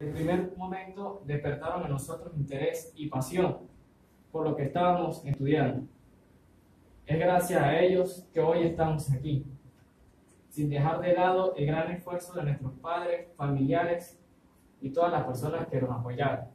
el primer momento despertaron en nosotros interés y pasión por lo que estábamos estudiando. Es gracias a ellos que hoy estamos aquí, sin dejar de lado el gran esfuerzo de nuestros padres, familiares y todas las personas que nos apoyaron.